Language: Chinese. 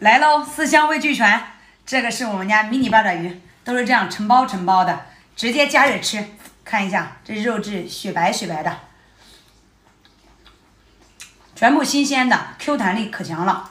来喽，四香味俱全，这个是我们家迷你八爪鱼，都是这样成包成包的，直接加热吃，看一下这肉质雪白雪白的。全部新鲜的，q 弹力可强了。